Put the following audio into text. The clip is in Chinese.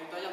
Entonces, yo